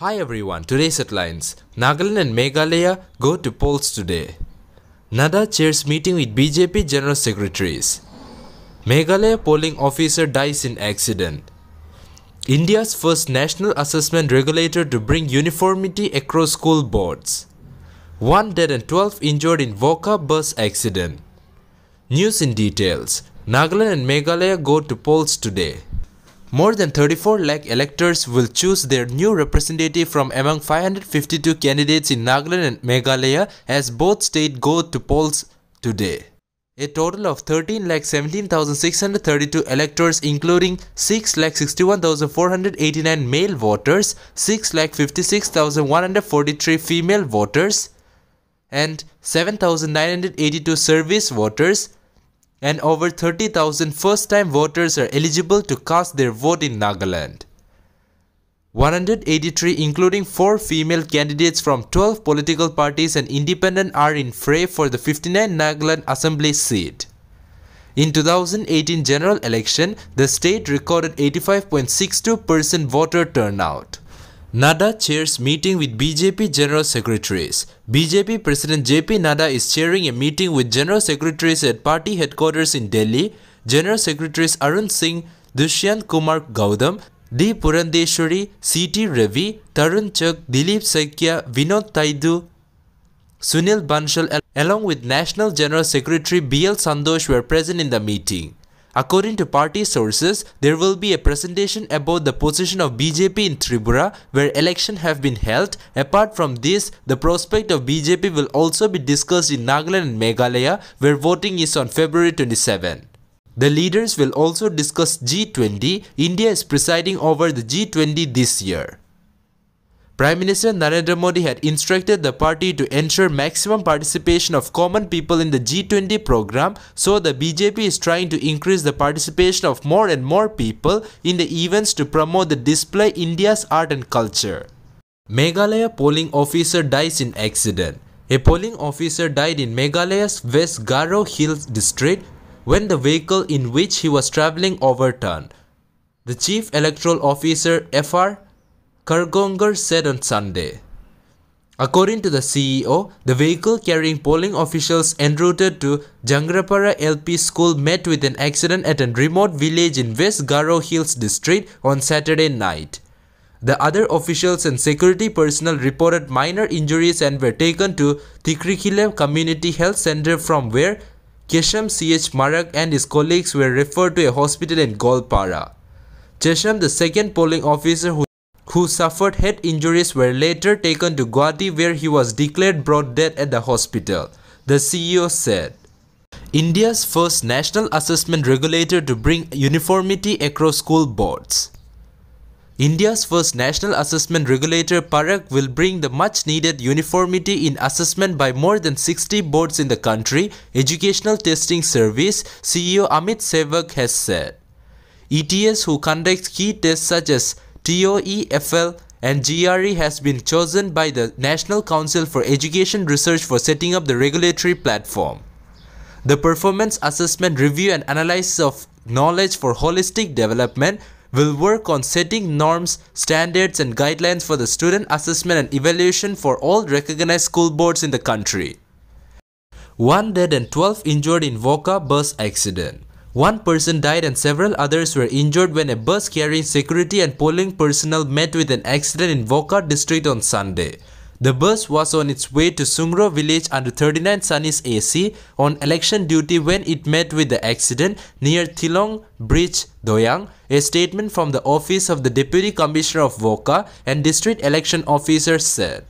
Hi everyone, today's headlines. Nagaland and Meghalaya go to polls today. Nadda chairs meeting with BJP General Secretaries. Meghalaya polling officer dies in accident. India's first national assessment regulator to bring uniformity across school boards. One dead and 12 injured in Wokha bus accident. News in details. Nagaland and Meghalaya go to polls today. More than 34 lakh electors will choose their new representative from among 552 candidates in Nagaland and Meghalaya as both states go to polls today. A total of 13 lakh 17,632 electors including 6 lakh 61,489 male voters, 6 lakh 56,143 female voters and 7,982 service voters and over 30,000 first time voters are eligible to cast their vote in Nagaland. 183 including 4 female candidates from 12 political parties and independent are in fray for the 59 Nagaland assembly seat. In 2018 general election, the state recorded 85.62% voter turnout. Nadda chairs meeting with BJP General Secretaries. BJP President JP Nadda is chairing a meeting with General Secretaries at party headquarters in Delhi. General Secretaries Arun Singh, Dushyant Kumar Gautam, D. Purandeshwari, C.T. Ravi, Tarun Chugh, Dilip Saikia, Vinod Tawde, Sunil Bansal along with National General Secretary B.L. Santosh were present in the meeting. According to party sources, there will be a presentation about the position of BJP in Tripura where elections have been held. Apart from this, the prospect of BJP will also be discussed in Nagaland and Meghalaya where voting is on February 27. The leaders will also discuss G20. India is presiding over the G20 this year. Prime Minister Narendra Modi had instructed the party to ensure maximum participation of common people in the G20 program, so the BJP is trying to increase the participation of more and more people in the events to promote the display India's art and culture. Meghalaya polling officer dies in accident. A polling officer died in Meghalaya's West Garo Hills district when the vehicle in which he was traveling overturned. The chief electoral officer FR Kharkongor said on Sunday. According to the CEO, the vehicle carrying polling officials en route to Jangrapara LP school met with an accident at a remote village in West Garo Hills district on Saturday night. The other officials and security personnel reported minor injuries and were taken to Tikrikilla Community Health Center from where Kesham CH Marak and his colleagues were referred to a hospital in Goalpara. Chesham, the second polling officer who who suffered head injuries were later taken to Guwahati where he was declared brought dead at the hospital, the CEO said. India's first national assessment regulator to bring uniformity across school boards. India's first national assessment regulator PARAG will bring the much needed uniformity in assessment by more than 60 boards in the country, Educational Testing Service CEO Amit Sevak has said. ETS who conducts key tests such as TOEFL and GRE has been chosen by the National Council for Education Research for setting up the regulatory platform. The Performance Assessment Review and Analysis of Knowledge for Holistic Development will work on setting norms, standards and guidelines for the student assessment and evaluation for all recognized school boards in the country. One dead and 12 injured in Wokha bus accident. One person died and several others were injured when a bus carrying security and polling personnel met with an accident in Wokha district on Sunday. The bus was on its way to Sungro village under 39 Sanis AC on election duty when it met with the accident near Tilong Bridge, Doyang. A statement from the office of the Deputy Commissioner of Wokha and District Election Officer said.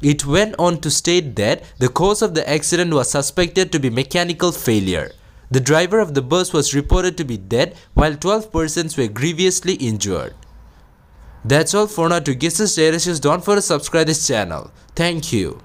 It went on to state that the cause of the accident was suspected to be mechanical failure. The driver of the bus was reported to be dead while 12 persons were grievously injured. That's all for now to Guesses Directions. Don't forget to subscribe this channel. Thank you.